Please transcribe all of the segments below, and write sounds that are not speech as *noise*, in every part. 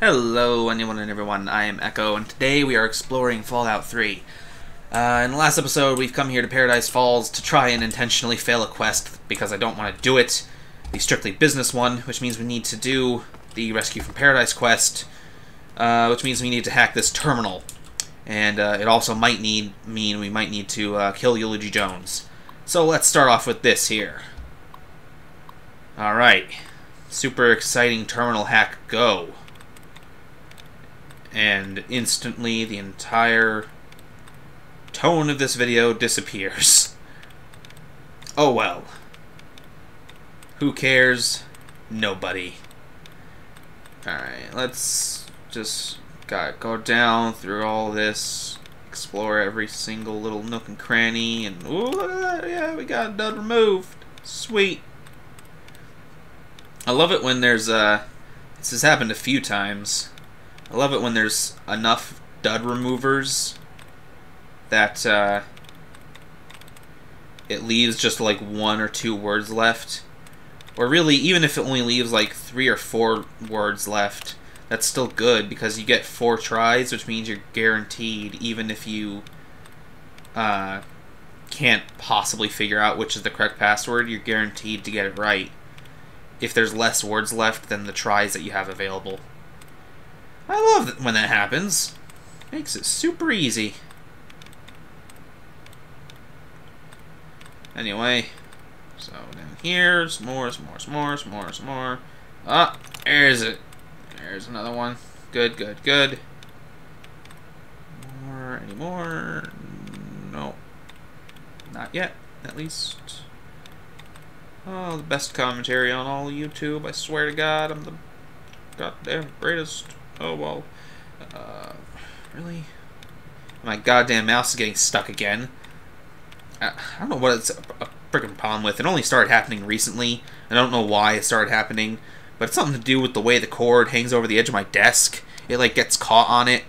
Hello, anyone and everyone. I am Echo, and today we are exploring Fallout 3. Uh, in the last episode, we've come here to Paradise Falls to try and intentionally fail a quest because I don't want to do it. The strictly business one, which means we need to do the Rescue from Paradise quest, uh, which means we need to hack this terminal. And uh, it also might need mean we might need to uh, kill Eulogy Jones. So let's start off with this here. Alright. Super exciting terminal hack go and instantly the entire tone of this video disappears. *laughs* Oh well. Who cares? Nobody. Alright, let's just got go down through all this, explore every single little nook and cranny, and ooh, yeah, we got dud removed. Sweet. I love it when there's, uh, this has happened a few times I love it when there's enough dud removers that uh, it leaves just like one or two words left. Or really, even if it only leaves like three or four words left, that's still good because you get four tries, which means you're guaranteed, even if you uh, can't possibly figure out which is the correct password, you're guaranteed to get it right if there's less words left than the tries that you have available. I love when that happens. Makes it super easy. Anyway, so down here, some more, some more, some more, some more, some more. Ah, there's it. There's another one. Good, good, good. More, any more? No. Not yet, at least. Oh, the best commentary on all YouTube. I swear to God, I'm the goddamn greatest. Oh, well. Uh, really? My goddamn mouse is getting stuck again. I, I don't know what it's a, a freaking problem with. It only started happening recently. I don't know why it started happening. But it's something to do with the way the cord hangs over the edge of my desk. It, like, gets caught on it.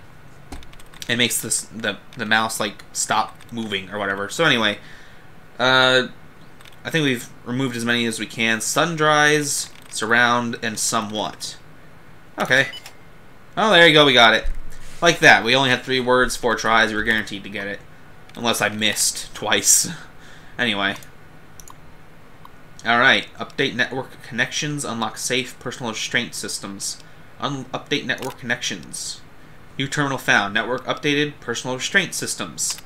It makes this the, the mouse, like, stop moving or whatever. So anyway, uh, I think we've removed as many as we can. Sun dries, surround, and somewhat. Okay. Oh, there you go, we got it. Like that. We only had three words, four tries, we were guaranteed to get it. Unless I missed twice. *laughs* anyway. Alright, update network connections, unlock safe personal restraint systems. Un update network connections. New terminal found, network updated, personal restraint systems.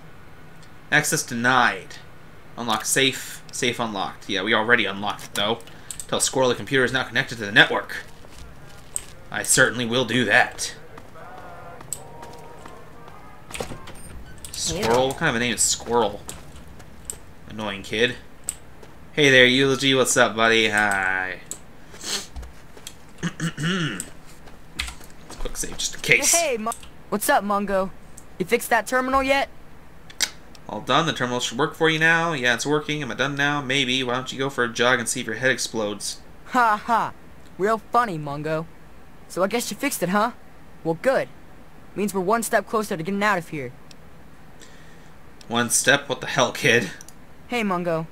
Access denied. Unlock safe, safe unlocked. Yeah, we already unlocked it though. Tell Squirrel the computer is now connected to the network. I certainly will do that. Squirrel? What kind of a name is Squirrel? Annoying kid. Hey there, Eulogy. What's up, buddy? Hi. quick save, just in case. Hey, Mo what's up, Mungo? You fixed that terminal yet? All done. The terminal should work for you now. Yeah, it's working. Am I done now? Maybe. Why don't you go for a jog and see if your head explodes? Ha ha. Real funny, Mungo. So I guess you fixed it, huh? Well, good. Means we're one step closer to getting out of here. One step? What the hell, kid? Hey, Mungo.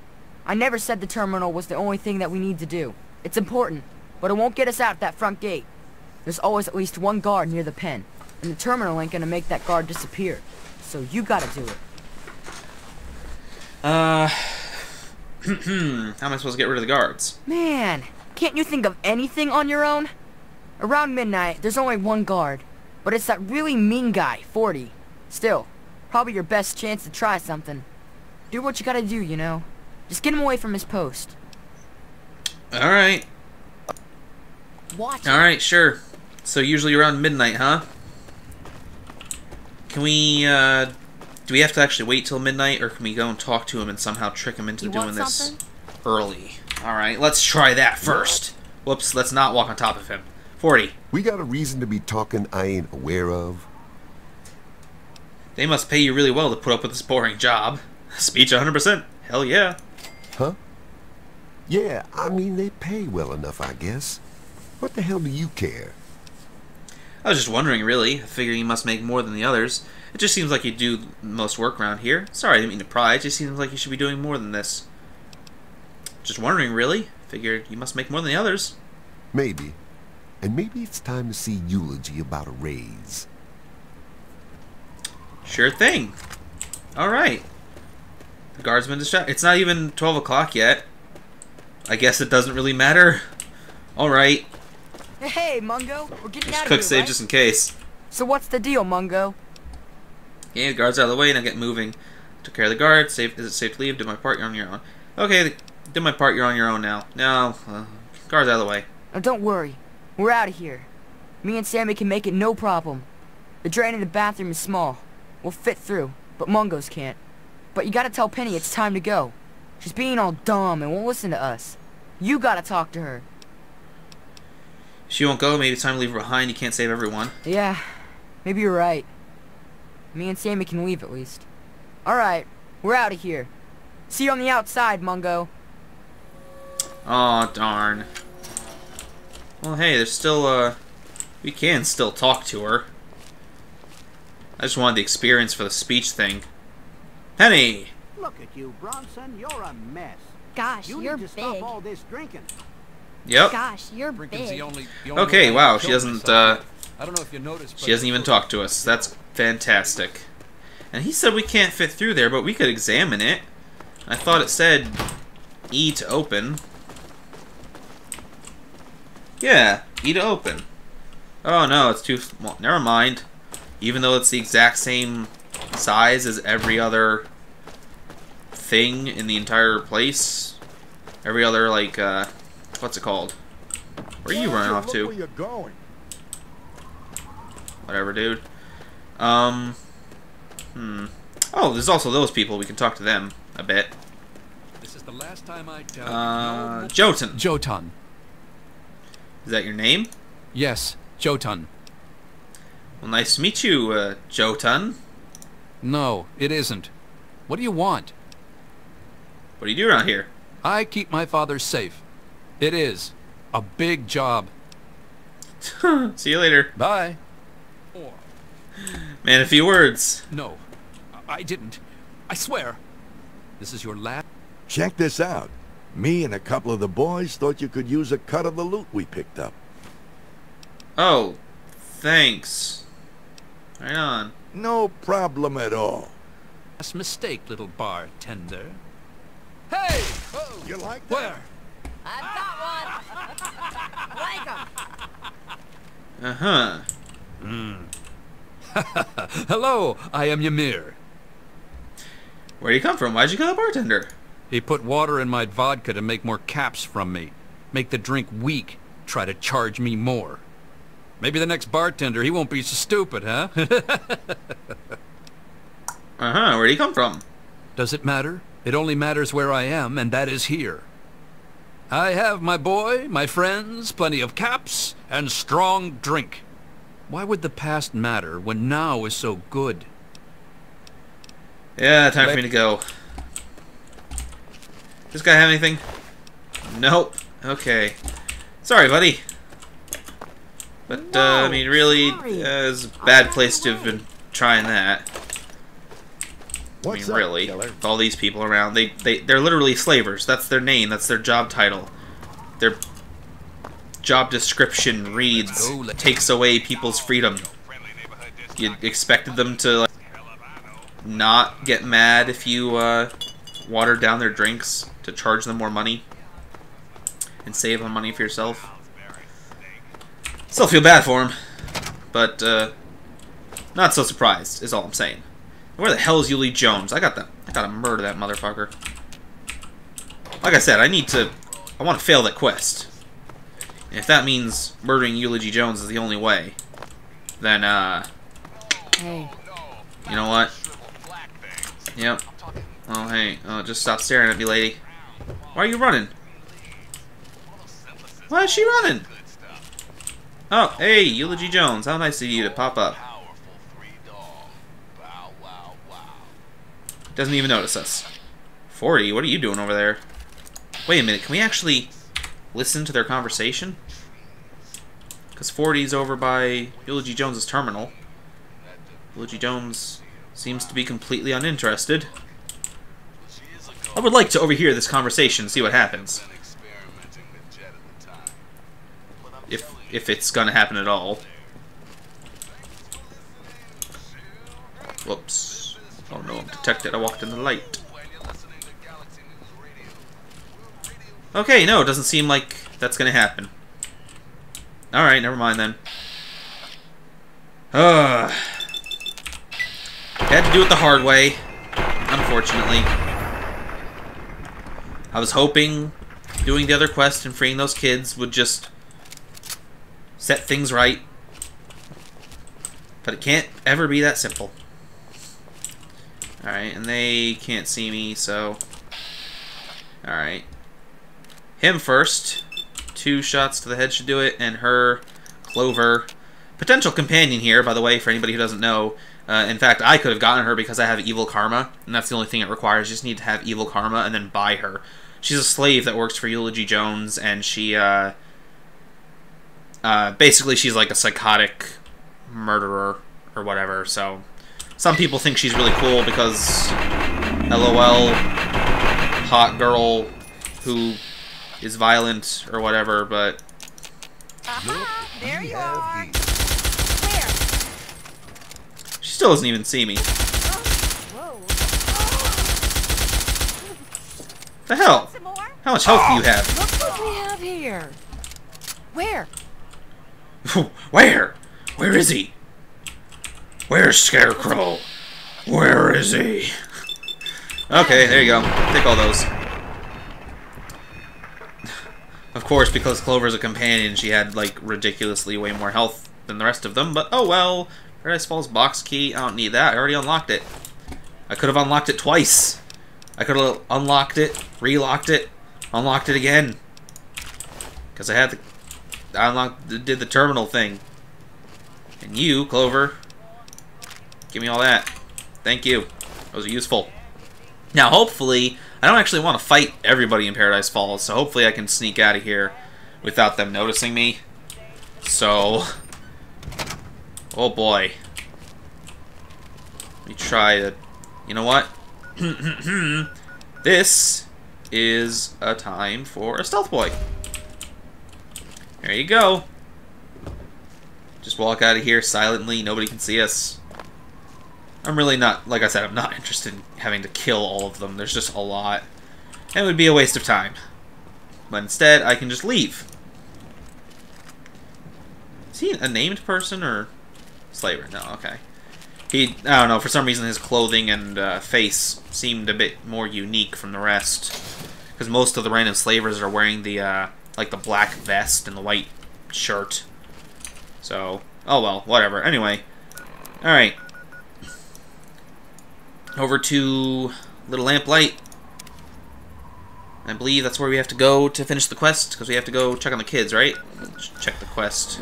I never said the terminal was the only thing that we need to do. It's important, but it won't get us out that front gate. There's always at least one guard near the pen, and the terminal ain't gonna make that guard disappear. So you gotta do it. Uh... Hmm. *clears throat* How am I supposed to get rid of the guards? Man, can't you think of anything on your own? Around midnight, there's only one guard. But it's that really mean guy, 40. Still, probably your best chance to try something. Do what you gotta do, you know. Just get him away from his post. Alright. Watch Alright, sure. So usually around midnight, huh? Can we, uh... Do we have to actually wait till midnight, or can we go and talk to him and somehow trick him into You doing this early? Alright, let's try that first. Whoops, let's not walk on top of him. 40. We got a reason to be talking I ain't aware of. They must pay you really well to put up with this boring job. Speech 100%. Hell yeah. Huh? Yeah, I mean, they pay well enough, I guess. What the hell do you care? I was just wondering, really. I figure you must make more than the others. It just seems like you do most work around here. Sorry, I didn't mean to pry. It just seems like you should be doing more than this. Just wondering, really. Figured you must make more than the others. Maybe. And maybe it's time to see Eulogy about a raise. Sure thing. Alright. The guardsman distracted. It's not even 12 o'clock yet. I guess it doesn't really matter. Alright. Hey, Mungo, we're getting Just out of quick here, save right? just in case. So what's the deal, Mungo? Yeah, the guards out of the way, and I get moving. Took care of the guard. Safe. Is it safe to leave? Did my part. You're on your own. Okay, did my part. You're on your own now. Now, uh, guards out of the way. Now don't worry, we're out of here. Me and Sammy can make it no problem. The drain in the bathroom is small. We'll fit through, but Mungo's can't. But you gotta tell Penny it's time to go. She's being all dumb and won't listen to us. You gotta talk to her. She won't go. Maybe it's time to leave her behind. You can't save everyone. Yeah, maybe you're right. Me and Sammy can leave at least. Alright, we're out of here. See you on the outside, Mungo. Oh darn. Well, hey, there's still uh, we can still talk to her. I just wanted the experience for the speech thing. Penny. Look at you, Bronson. You're a mess. Gosh, You you're need to stop big. all this drinking. Yep. Gosh, you're Drinking's big. the only, the only Okay, way I wow, she doesn't, uh, I don't know if you noticed. She hasn't even talked to us. That's fantastic. And he said we can't fit through there, but we could examine it. I thought it said E to open. Yeah, eat it open. Oh no, it's too small. Never mind. Even though it's the exact same size as every other thing in the entire place. Every other, like, uh, what's it called? Where are you running off to? you're going. Whatever, dude. Um. Hmm. Oh, there's also those people. We can talk to them a bit. This is the last time I tell Uh, you. No Jotun. Jotun. Is that your name? Yes, Jotun. Well, nice to meet you, uh, Jotun. No, it isn't. What do you want? What do you do around here? I keep my father safe. It is a big job. *laughs* See you later. Bye. Man, a few words. no, I I didn't. I swear. This is your last. Check this out. Me and a couple of the boys thought you could use a cut of the loot we picked up. Oh, thanks. Right on. No problem at all. Last mistake, little bartender. Hey! Oh, You like where? I've got one! *laughs* like 'em. Uh huh. Mm. Hello, I am Ymir. Where do you come from? Why'd you kill the bartender? He put water in my vodka to make more caps from me. Make the drink weak. Try to charge me more. Maybe the next bartender, he won't be so stupid, huh? *laughs* Uh huh. where'd you come from? Does it matter? It only matters where I am, and that is here. I have my boy, my friends, plenty of caps, and strong drink. Why would the past matter when now is so good? Yeah, time for me to go. This guy have anything? Nope. Okay. Sorry, buddy. But, uh, I mean, really, sorry. uh, it's a bad place to have been trying that. What's I mean, up, really, killer? with all these people around, they, they, they're literally slavers. That's their name. That's their job title. Their job description reads, takes away people's freedom. You expected them to, like, not get mad if you, uh, watered down their drinks to charge them more money and save on money for yourself. Still feel bad for him, but, uh, not so surprised, is all I'm saying. Where the hell is Yulie Jones? I got the I gotta murder that motherfucker. Like I said, I need to I wanna fail that quest. And if that means murdering Eulogy Jones is the only way, then uh Hey, you know what? Yep. Oh hey, oh just stop staring at me, lady. Why are you running? Why is she running? Oh, hey, Eulogy Jones, how nice of you to pop up. Doesn't even notice us. 40, what are you doing over there? Wait a minute, can we actually listen to their conversation? Because 40's over by Eulogy Jones's terminal. Eulogy Jones seems to be completely uninterested. I would like to overhear this conversation and see what happens. if if it's gonna happen at all. Whoops. Oh no, I'm detected. I walked in the light. Okay, no, it doesn't seem like that's gonna happen. Alright, never mind then. Ugh. *sighs* Had to do it the hard way, unfortunately. I was hoping doing the other quest and freeing those kids would just set things right. But it can't ever be that simple. Alright, and they can't see me, so... Alright. Him first. Two shots to the head should do it, and her, Clover. Potential companion here, by the way, for anybody who doesn't know. Uh, in fact, I could have gotten her because I have evil karma, and that's the only thing it requires. You just need to have evil karma and then buy her. She's a slave that works for Eulogy Jones, and she, uh, uh, basically she's like a psychotic murderer or whatever, so some people think she's really cool because LOL, hot girl who is violent or whatever, but Aha! There you are. You. Where? she still doesn't even see me. The hell? How much health do you have? Look what we have here. Where? *laughs* Where? Where is he? Where's Scarecrow? Where is he? Okay, there you go. Take all those. Of course, because Clover's a companion, she had, like, ridiculously way more health than the rest of them, but oh well. Paradise Falls box key, I don't need that. I already unlocked it. I could have unlocked it twice. I could have unlocked it, relocked it, unlocked it again. Because I had the I unlocked, did the terminal thing. And you, Clover, give me all that. Thank you. Those are useful. Now, hopefully, I don't actually want to fight everybody in Paradise Falls, so hopefully I can sneak out of here without them noticing me. So, oh boy. Let me try to, you know what? *clears throat* this is a time for a stealth boy. There you go. Just walk out of here silently. Nobody can see us. I'm really not, like I said, I'm not *laughs* interested in having to kill all of them. There's just a lot. And it would be a waste of time. But instead, I can just leave. Is he a named person or slaver? No, okay. He, I don't know, for some reason his clothing and uh, face seemed a bit more unique from the rest. Because most of the random slavers are wearing the, uh, like the black vest and the white shirt. So, oh well, whatever. Anyway, alright. Over to Little Lamplight. I believe that's where we have to go to finish the quest, because we have to go check on the kids, right? Let's check the quest.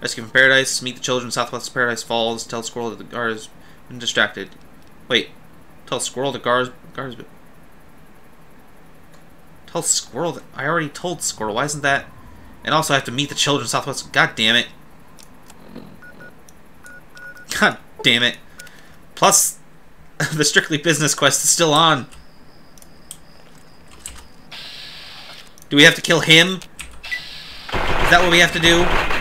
Rescue from Paradise, meet the children southwest Paradise Falls, tell Squirrel that the guard has been distracted. Wait, tell Squirrel the guard guard been... Tell Squirrel that... I already told Squirrel, why isn't that... And also I have to meet the children southwest... God damn it. God damn it. Plus, *laughs* the Strictly Business quest is still on. Do we have to kill him? Is that what we have to do?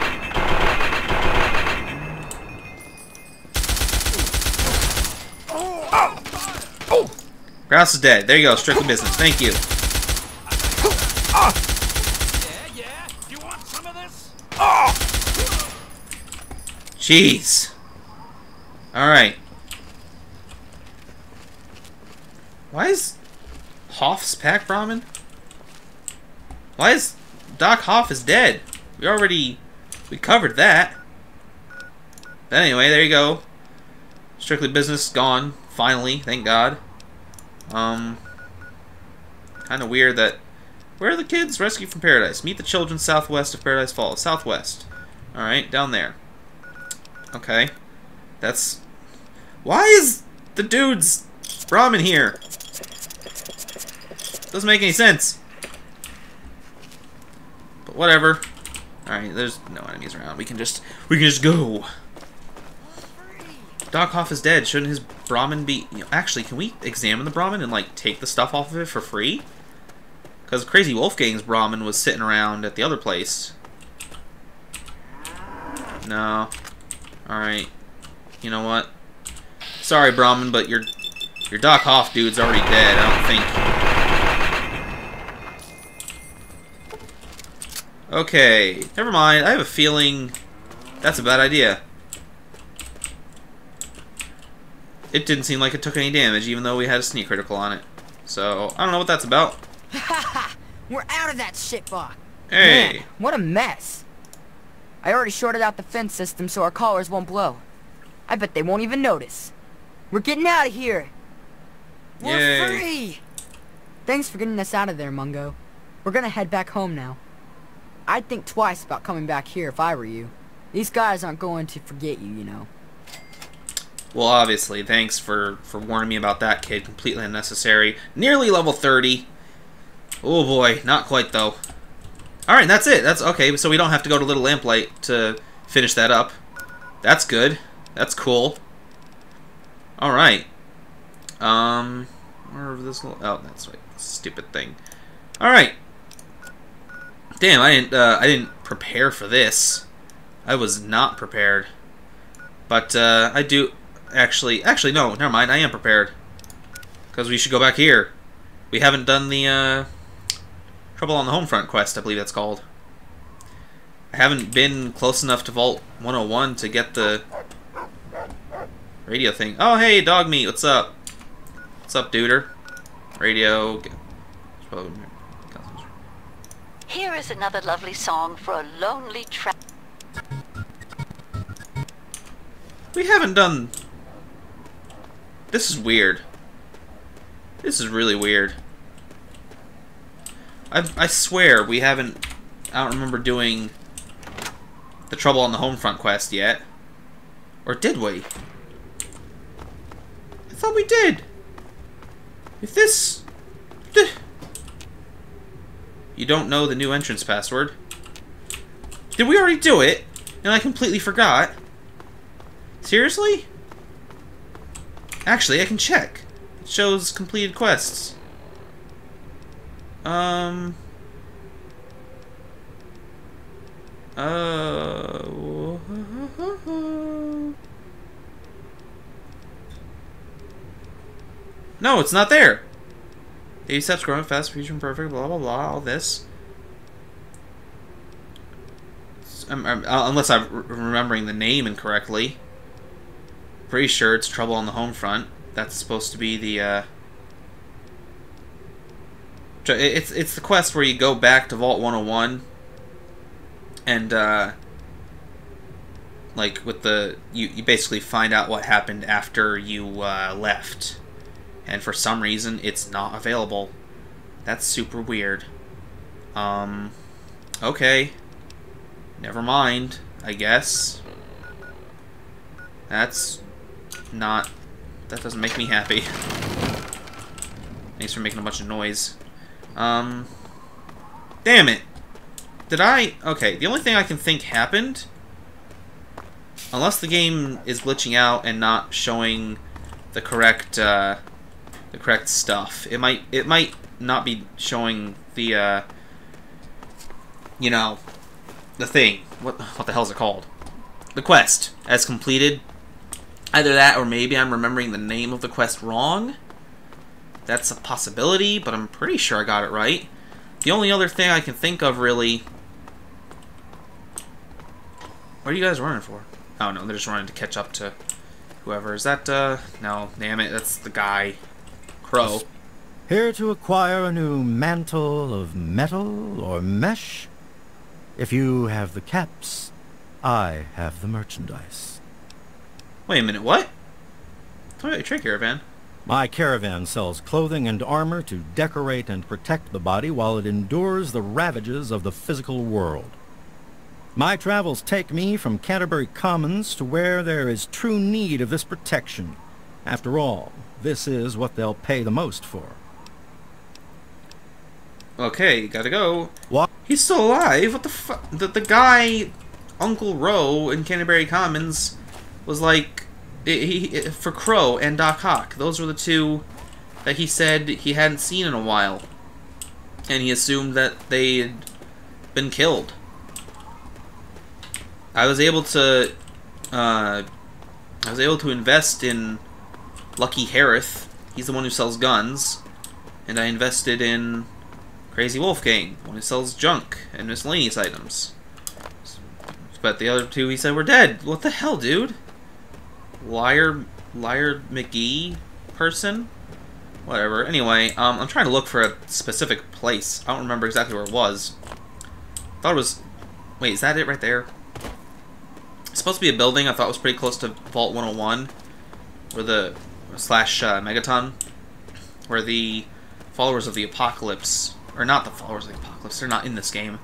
Grouse is dead. There you go. Strictly business. Thank you. Jeez. Alright. Why is Hoss's pack Brahmin? Why is Doc Hoss is dead? We already we covered that. But anyway, there you go. Strictly business gone. Finally, thank God. Um kind of weird that where are the kids rescued from paradise? Meet the children southwest of Paradise Falls. Southwest. Alright, down there. Okay. That's... Why is the dude's Brahmin here? Doesn't make any sense. But whatever. Alright, there's no enemies around. We can just... We can just go. Doc Hoss is dead. Shouldn't his Brahmin be... Actually, can we examine the Brahmin and, like, take the stuff off of it for free? Because Crazy Wolfgang's Brahmin was sitting around at the other place. No. Alright. You know what? Sorry, Brahmin, but your your Doc Hoss dude's already dead, I don't think. Okay, never mind. I have a feeling that's a bad idea. It didn't seem like it took any damage, even though we had a sneak critical on it. So, I don't know what that's about. *laughs* We're out of that shit box. Hey! Man, what a mess. I already shorted out the fence system so our collars won't blow. I bet they won't even notice. We're getting out of here. We're Yay. free. Thanks for getting us out of there, Mungo. We're gonna head back home now. I'd think twice about coming back here if I were you. These guys aren't going to forget you, you know. Well, obviously, thanks for, for warning me about that kid. Completely unnecessary. Nearly level 30. Oh boy, not quite though. Alright, that's it. That's okay, so we don't have to go to Little Lamplight to finish that up. That's good. That's cool. Alright. Um, where is this little... Oh, that's right. Stupid thing. Alright. Damn, I didn't, uh, I didn't prepare for this. I was not prepared. But, uh, I do... Actually, actually, no, never mind. I am prepared. Because we should go back here. We haven't done the, uh... Trouble on the Homefront quest, I believe that's called. I haven't been close enough to Vault 101 to get the radio thing. Oh, hey, dog meat, what's up? What's up, duder? Radio. Here is another lovely song for a lonely tra- We haven't done... This is weird. This is really weird. I, I swear we haven't... I don't remember doing the Trouble on the Homefront quest yet. Or did we? I thought we did. If this... You don't know the new entrance password. Did we already do it? And I completely forgot. Seriously? Actually, I can check. It shows completed quests. Um... Uh... No, it's not there. 80 steps growing fast, fusion perfect, blah blah blah, all this. Um, um, uh, unless I'm remembering the name incorrectly. Pretty sure it's Trouble on the Home Front. That's supposed to be the, uh... It's, it's the quest where you go back to Vault 101 and, uh... Like, with the... You, you basically find out what happened after you, uh, left. And for some reason, it's not available. That's super weird. Um... Okay. Never mind, I guess. That's not... That doesn't make me happy. Thanks for making a bunch of noise. Um... Damn it! Did I... Okay, the only thing I can think happened... Unless the game is glitching out and not showing the correct, uh... The correct stuff. It might... It might not be showing the, uh... You know... The thing. What, what the hell is it called? The quest. As completed. Either that or maybe I'm remembering the name of the quest wrong. That's a possibility, but I'm pretty sure I got it right. The only other thing I can think of, really... What are you guys running for? Oh, no, they're just running to catch up to whoever. Is that, uh... No, damn it, that's the guy. Crow. Here to acquire a new mantle of metal or mesh? If you have the caps, I have the merchandise. Wait a minute, what? Tell me about your caravan. My caravan sells clothing and armor to decorate and protect the body while it endures the ravages of the physical world. My travels take me from Canterbury Commons to where there is true need of this protection. After all, this is what they'll pay the most for. Okay, gotta go. What? He's still alive? What the fuck? The, the guy, Uncle Roe in Canterbury Commons, was like, he, for Crow and Doc Hawk. Those were the two that he said he hadn't seen in a while. And he assumed that they had been killed. I was able to, uh, I was able to invest in Lucky Harith. He's the one who sells guns, and I invested in Crazy Wolfgang, one who sells junk and miscellaneous items. But the other two, he said, were dead. What the hell, dude? Liar, liar McGee person? Whatever. Anyway, um, I'm trying to look for a specific place. I don't remember exactly where it was. thought it was... Wait, is that it right there? It's supposed to be a building I thought was pretty close to Vault 101. Where the... Slash uh, Megaton. Where the followers of the Apocalypse... Or not the followers of the Apocalypse. They're not in this game.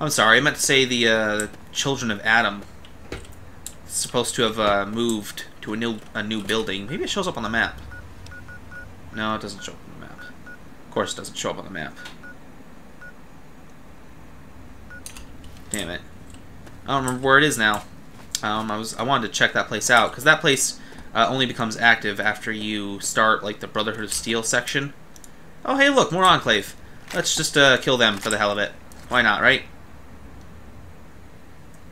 I'm sorry. I meant to say the uh, Children of Adam. Supposed to have uh, moved to a new, a new building. Maybe it shows up on the map. No, it doesn't show up on the map. Of course it doesn't show up on the map. Damn it. I don't remember where it is now. Um, I was I wanted to check that place out, because that place uh, only becomes active after you start, like, the Brotherhood of Steel section. Oh, hey, look, more Enclave. Let's just uh, kill them for the hell of it. Why not, right?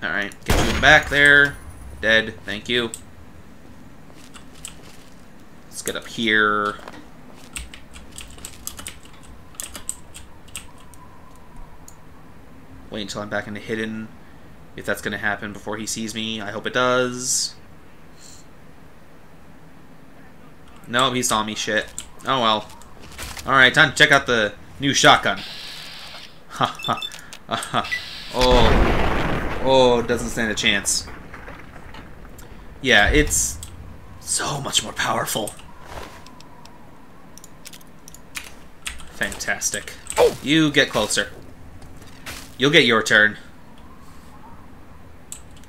Alright, get you back there. Dead, thank you. Let's get up here. Wait until I'm back into hidden. If that's going to happen before he sees me, I hope it does. No, he saw me. Shit. Oh well. Alright, time to check out the new shotgun. Ha ha. ha. Oh. Oh, doesn't stand a chance. Yeah, it's so much more powerful. Fantastic. Oh. You get closer. You'll get your turn.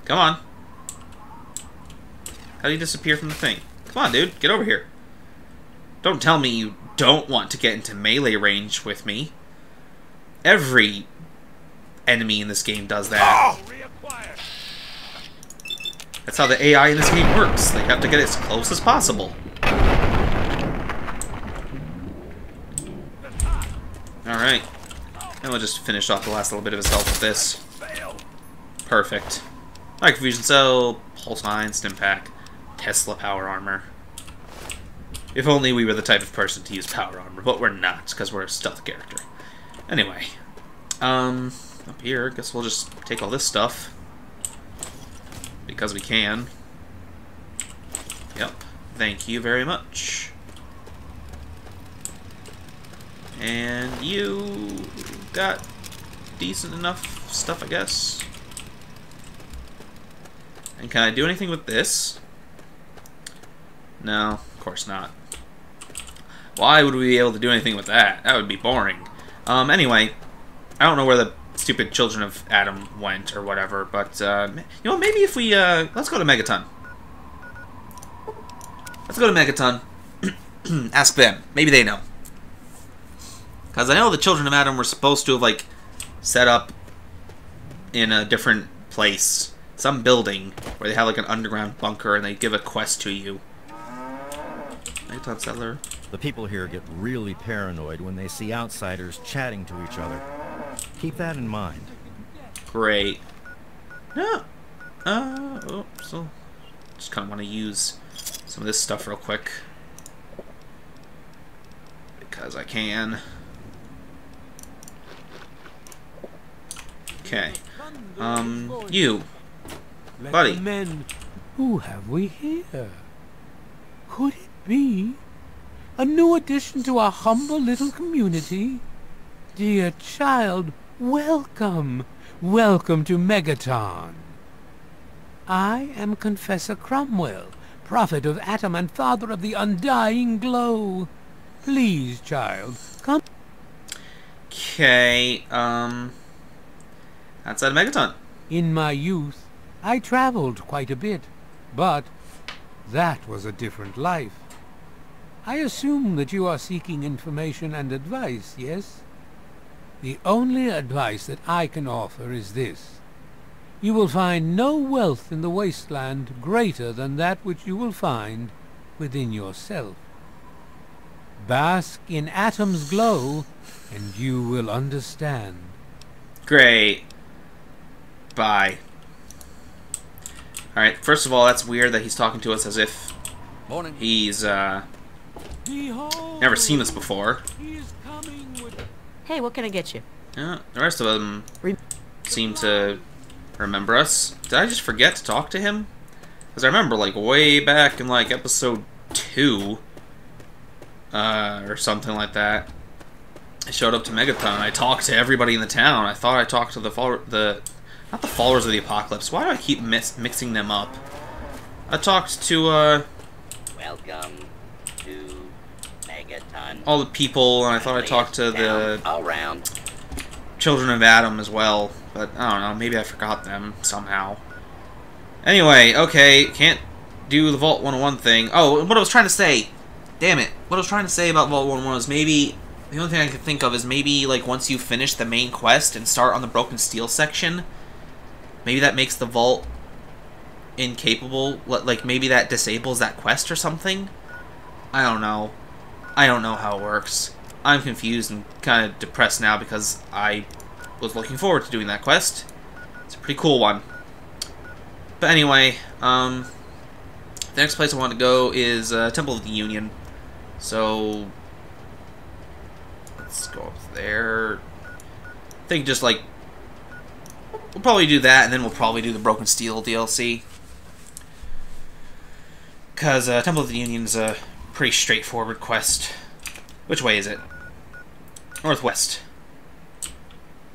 Come on. How do you disappear from the thing? Come on, dude. Get over here. Don't tell me you don't want to get into melee range with me. Every enemy in this game does that. Ah! That's how the AI in this game works. They have to get as close as possible. Alright. And we'll just finish off the last little bit of his health with this. Perfect. Microfusion Cell, Pulse Mine, Stimpak, Tesla Power Armor. If only we were the type of person to use Power Armor, but we're not, because we're a stealth character. Anyway. Um, up here, I guess we'll just take all this stuff. Because we can. Yep. Thank you very much. And you got decent enough stuff, I guess. And can I do anything with this? No, of course not. Why would we be able to do anything with that? That would be boring. Um, anyway, I don't know where the stupid children of Adam went or whatever, but, uh, you know, maybe if we, uh, let's go to Megaton. Let's go to Megaton. *clears throat* Ask them. Maybe they know. Because I know the children of Adam were supposed to have, like, set up in a different place. Some building where they have, like, an underground bunker and they give a quest to you. Megaton Settler. The people here get really paranoid when they see outsiders chatting to each other. Keep that in mind. Great. No. Uh, oh, so just kind of want to use some of this stuff real quick. Because I can. Okay. Um, you. Buddy. Men, who have we here? Could it be a new addition to our humble little community? Dear child, welcome. Welcome to Megaton. I am Confessor Cromwell, prophet of Atom and father of the undying glow. Please, child, come. Okay, um... Outside of Megaton. In my youth, I traveled quite a bit, but that was a different life. I assume that you are seeking information and advice, yes? The only advice that I can offer is this. You will find no wealth in the wasteland greater than that which you will find within yourself. Bask in Atom's glow, and you will understand. Great. Bye. Alright, first of all, that's weird that he's talking to us as if Morning. he's, uh, never seen us before. he is coming with Hey, what can I get you? Yeah, the rest of them Re- seem to remember us. Did I just forget to talk to him? Because I remember, like, way back in, like, episode 2, uh, or something like that, I showed up to Megaton. I talked to everybody in the town. I thought I talked to the, follow- the not the followers of the apocalypse. Why do I keep mis mixing them up? I talked to, uh, Welcome to Megaton. all the people, and I thought I talked to the All round. Children of Adam as well, but I don't know, maybe I forgot them somehow. Anyway, okay, can't do the Vault 101 thing. Oh, what I was trying to say, damn it, what I was trying to say about Vault 101 was maybe, the only thing I could think of is maybe, like, once you finish the main quest and start on the Broken Steel section, maybe that makes the Vault incapable, like, maybe that disables that quest or something? I don't know. I don't know how it works. I'm confused and kind of depressed now because I was looking forward to doing that quest. It's a pretty cool one. But anyway, um, the next place I want to go is uh, Temple of the Union. So let's go up there. I think just like we'll probably do that, and then we'll probably do the Broken Steel DLC. Cause uh, Temple of the Union is a pretty straightforward quest. Which way is it? Northwest.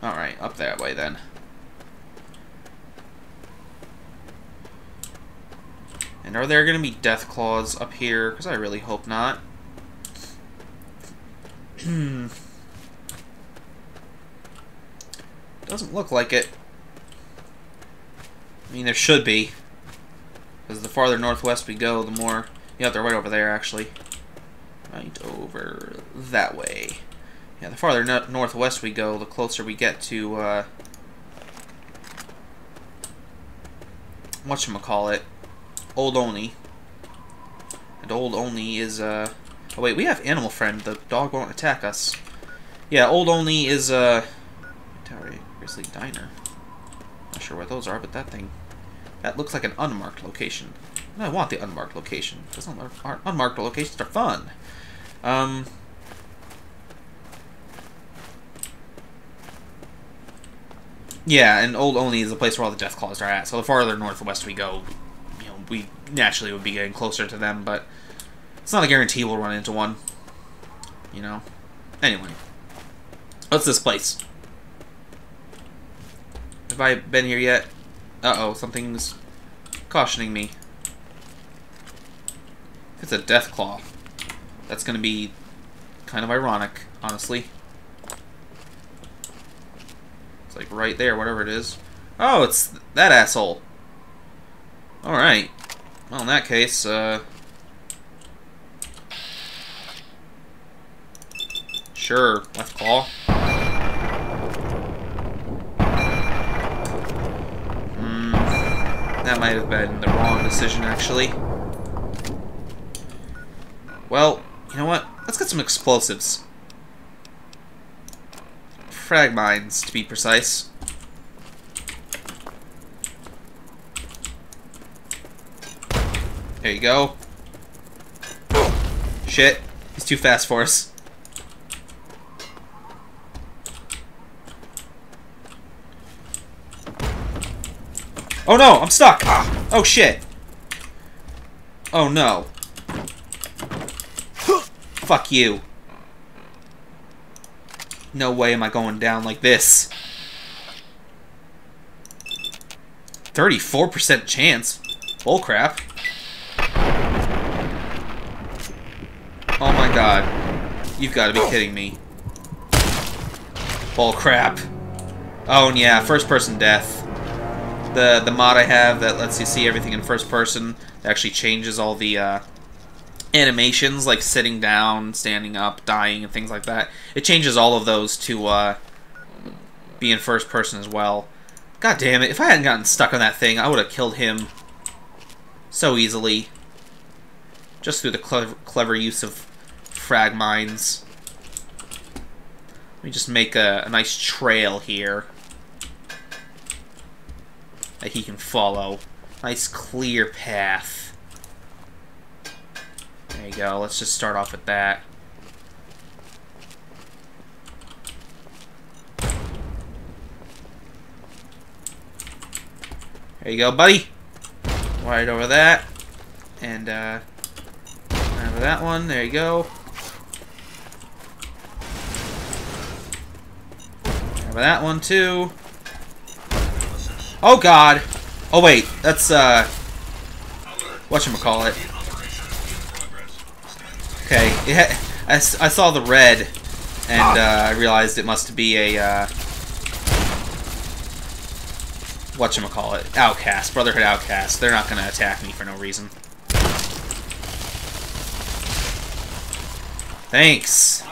Alright, up that way then. And are there going to be death claws up here? Because I really hope not. Hmm. Doesn't look like it. I mean, there should be. Because the farther northwest we go, the more... Yeah, they're right over there, actually. Right over that way. Yeah, the farther no northwest we go, the closer we get to, uh... Whatchamacallit. Old Olney. And Old Olney is, uh... Oh, wait, we have Animal Friend. The dog won't attack us. Yeah, Old Olney is, uh... Tower Grisly Diner. Not sure what those are, but that thing... That looks like an unmarked location. I want the unmarked location. Because unmarked, locations are fun. Um... Yeah, and Old Olney is the place where all the Death Claws are at. So the farther northwest we go, you know, we naturally would be getting closer to them, but it's not a guarantee we'll run into one. You know? Anyway. What's this place? Have I been here yet? Uh-oh, something's cautioning me. It's a Death Claw, that's gonna be kind of ironic, honestly. It's like right there, whatever it is. Oh, it's that asshole. Alright. Well, in that case, uh... Sure, left claw. Hmm. That might have been the wrong decision, actually. Well, you know what? Let's get some explosives. Frag mines, to be precise. There you go. Shit. He's too fast for us. Oh no, I'm stuck! Ah! Oh shit! Oh no. Fuck you. No way am I going down like this. 34% chance. Bullcrap. Oh my god. You've got to be kidding me. Bullcrap. Oh and yeah, first person death. The the mod I have that lets you see everything in first person actually changes all the uh, animations like sitting down, standing up, dying, and things like that. It changes all of those to uh, be in first person as well. God damn it, if I hadn't gotten stuck on that thing, I would have killed him so easily. Just through the clever, clever use of frag mines. Let me just make a, a nice trail here that he can follow. Nice clear path. There you go. Let's just start off with that. There you go, buddy. Right over that. And, uh, over that one. There you go. Over that one, too. Oh, God. Oh, wait. That's, uh... Whatchamacallit. Okay. It I, s- I saw the red, and, uh, I realized it must be a, uh... Whatchamacallit. Outcast. Brotherhood Outcast. They're not gonna attack me for no reason. Thanks.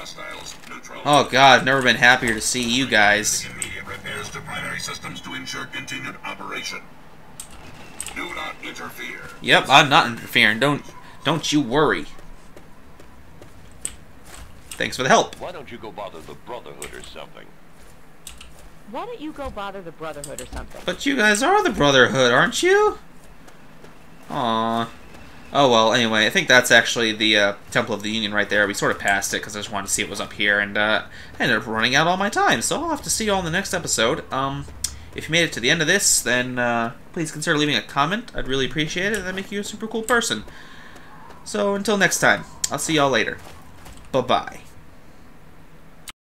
Oh god, I've never been happier to see you guys. Immediate repairs to primary systems to ensure continued operation. Do not interfere. Yep, I'm not interfering. Don't don't you worry. Thanks for the help. Why don't you go bother the Brotherhood or something? Why don't you go bother the Brotherhood or something? But you guys are the Brotherhood, aren't you? Aww. Oh well, anyway, I think that's actually the uh, Temple of the Union right there. We sort of passed it because I just wanted to see it was up here, and uh, I ended up running out all my time, so I'll have to see you all in the next episode. Um, if you made it to the end of this, then uh, please consider leaving a comment. I'd really appreciate it. That'd make you a super cool person. So until next time, I'll see y'all later. Bye-bye.